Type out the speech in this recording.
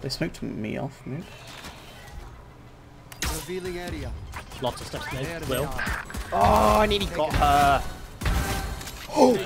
They smoked me off, mate. Revealing area. Lots of stuff. There Will. Oh, I nearly got her. Oh.